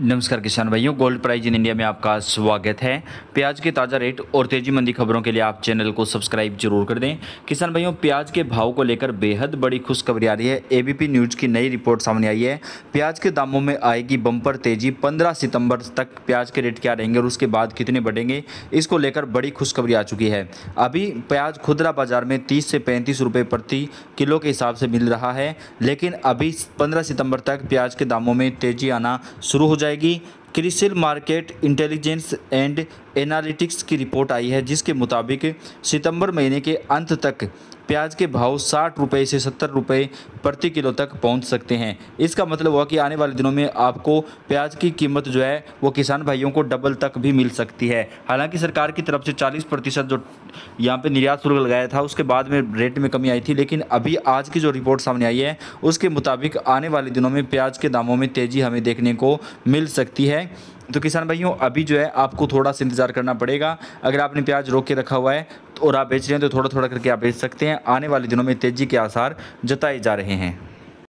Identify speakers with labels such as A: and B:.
A: नमस्कार किसान भाइयों गोल्ड प्राइज इन इंडिया में आपका स्वागत है। प्याज के ताज़ा रेट और तेज़ी मंदी खबरों के लिए आप चैनल को सब्सक्राइब ज़रूर कर दें। किसान भाइयों, प्याज के भाव को लेकर बेहद बड़ी खुशखबरी आ रही है। एबीपी न्यूज़ की नई रिपोर्ट सामने आई है। प्याज के दामों में आएगी बम्पर तेज़ी। पंद्रह सितंबर तक प्याज के रेट क्या रहेंगे और उसके बाद कितने बढ़ेंगे, इसको लेकर बड़ी खुशखबरी आ चुकी है। अभी प्याज खुदरा बाज़ार में तीस से पैंतीस रुपये प्रति किलो के हिसाब से मिल रहा है, लेकिन अभी पंद्रह सितंबर तक प्याज के दामों में तेज़ी आना शुरू हो जाएगी। CRISIL market intelligence and analytics की रिपोर्ट आई है, जिसके मुताबिक सितंबर महीने के अंत तक प्याज के भाव साठ रुपये से सत्तर रुपये प्रति किलो तक पहुँच सकते हैं। इसका मतलब हुआ कि आने वाले दिनों में आपको प्याज की कीमत जो है, वो किसान भाइयों को डबल तक भी मिल सकती है। हालाँकि सरकार की तरफ़ से 40 प्रतिशत जो यहाँ पे निर्यात शुल्क लगाया था, उसके बाद में रेट में कमी आई थी, लेकिन अभी आज की जो रिपोर्ट सामने आई है, उसके मुताबिक आने वाले दिनों में प्याज के दामों में तेज़ी हमें देखने को मिल सकती तो किसान भाइयों, अभी जो है आपको थोड़ा सा इंतज़ार करना पड़ेगा। अगर आपने प्याज रोक के रखा हुआ है और आप बेच रहे हैं तो थोड़ा थोड़ा करके आप बेच सकते हैं। आने वाले दिनों में तेज़ी के आसार जताए जा रहे हैं।